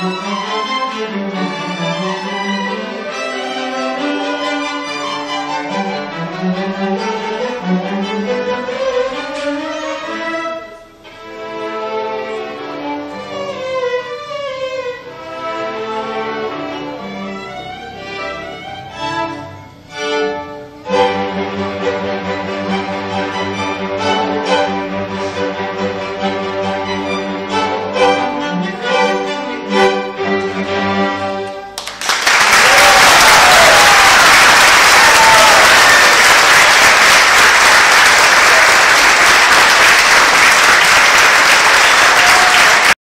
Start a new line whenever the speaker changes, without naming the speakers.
Et
hoc